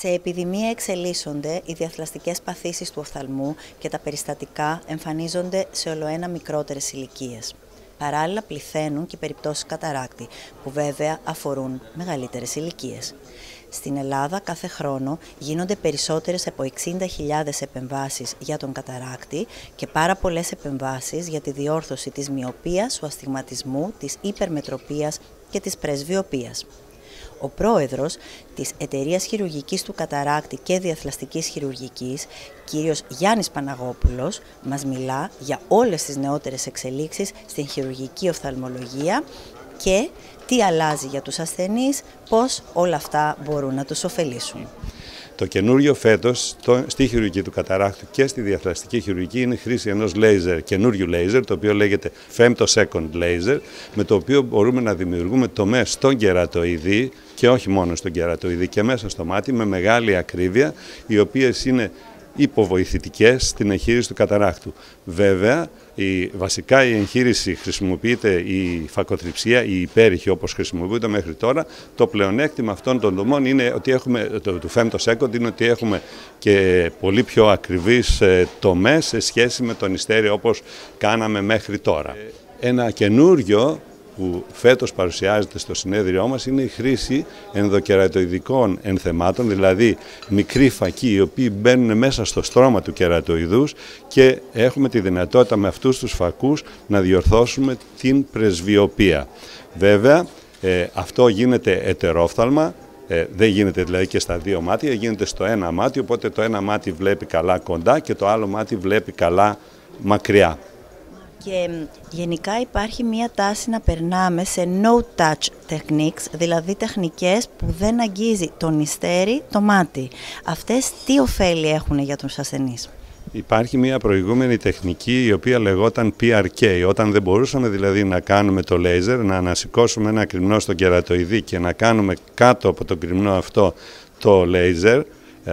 Σε επιδημία εξελίσσονται οι διαθλαστικές παθήσεις του οφθαλμού και τα περιστατικά εμφανίζονται σε ολοένα μικρότερες ηλικίες. Παράλληλα πληθαίνουν και οι περιπτώσεις καταράκτη, που βέβαια αφορούν μεγαλύτερες ηλικίες. Στην Ελλάδα κάθε χρόνο γίνονται περισσότερες από 60.000 επεμβάσεις για τον καταράκτη και πάρα πολλές επεμβάσεις για τη διόρθωση της μοιοπίας, του αστιγματισμού, της υπερμετροπίας και της πρεσβειοπίας. Ο πρόεδρος της Εταιρείας Χειρουργικής του Καταράκτη και Διαθλαστικής Χειρουργικής, κύριος Γιάννης Παναγόπουλος, μας μιλά για όλες τις νεότερες εξελίξεις στην χειρουργική οφθαλμολογία και τι αλλάζει για τους ασθενείς, πώς όλα αυτά μπορούν να τους ωφελήσουν. Το καινούριο φέτος στη χειρουργική του καταράκτου και στη διαθραστική χειρουργική είναι η χρήση ενός λέιζερ, καινούριου λέιζερ, το οποίο λέγεται femtosecond laser, με το οποίο μπορούμε να δημιουργούμε τομές στον κερατοειδή και όχι μόνο στον κερατοειδή και μέσα στο μάτι με μεγάλη ακρίβεια, οι οποίες είναι υποβοηθητικές στην εγχείρηση του καταράκτου. Βέβαια, η, βασικά η εγχείρηση χρησιμοποιείται η φακοθρυψία, η υπέρηχη όπως χρησιμοποιείται μέχρι τώρα. Το πλεονέκτημα αυτών των δομών είναι ότι έχουμε, το, του Femto Second είναι ότι έχουμε και πολύ πιο ακριβείς ε, τομές σε σχέση με τον ιστέρι όπως κάναμε μέχρι τώρα. Ένα καινούριο που φέτος παρουσιάζεται στο συνέδριό μας είναι η χρήση ενδοκερατοειδικών ενθεμάτων, δηλαδή μικροί φακοί οι οποίοι μπαίνουν μέσα στο στρώμα του κερατοειδούς και έχουμε τη δυνατότητα με αυτούς τους φακούς να διορθώσουμε την πρεσβειοπία. Βέβαια, ε, αυτό γίνεται ετερόφθαλμα, ε, δεν γίνεται δηλαδή και στα δύο μάτια, γίνεται στο ένα μάτι, οπότε το ένα μάτι βλέπει καλά κοντά και το άλλο μάτι βλέπει καλά μακριά. Και γενικά υπάρχει μία τάση να περνάμε σε no-touch techniques, δηλαδή τεχνικές που δεν αγγίζει το νηστέρι το μάτι. Αυτές τι ωφέλη έχουν για τους ασθενείς; Υπάρχει μια προηγούμενη τεχνική η οποία λεγόταν PRK. Όταν δεν μπορούσαμε δηλαδή να κάνουμε το λέιζερ, να ανασηκώσουμε ένα κρυμνό στο κερατοειδή και να κάνουμε κάτω από το κρυμνό αυτό το λέιζερ, ε,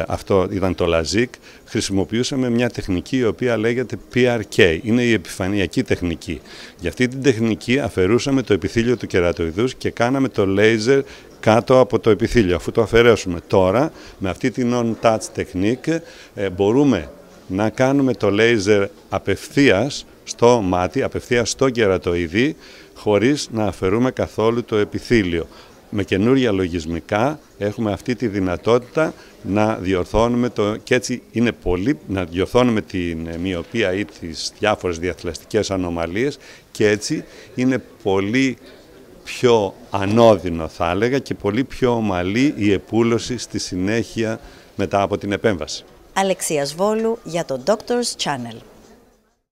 αυτό ήταν το LASIK, χρησιμοποιούσαμε μια τεχνική η οποία λέγεται PRK, είναι η επιφανειακή τεχνική. Για αυτή την τεχνική αφαιρούσαμε το επιθύλιο του κερατοειδούς και κάναμε το laser κάτω από το επιθύλιο. Αφού το αφαιρέσουμε τώρα, με αυτή την on-touch technique ε, μπορούμε να κάνουμε το laser απευθείας στο μάτι, απευθείας στο κερατοειδή, χωρίς να αφαιρούμε καθόλου το επιθύλιο με καινούρια λογισμικά έχουμε αυτή τη δυνατότητα να διορθώνουμε το, και έτσι είναι πολύ, να διορθώνουμε την μοιοπία ή τις διάφορες διαθλαστικές ανομαλίες και έτσι είναι πολύ πιο ανώδυνο θα έλεγα και πολύ πιο ομαλή η επούλωση στη συνέχεια μετά από την επέμβαση. Αλεξίας Βόλου για το Doctor's Channel.